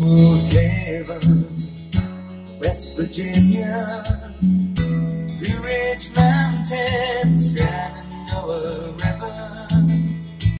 Moved heaven, West Virginia, Blue Ridge mountains, Shenandoah river.